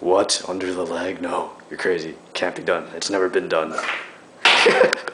What? Under the leg? No, you're crazy. Can't be done. It's never been done.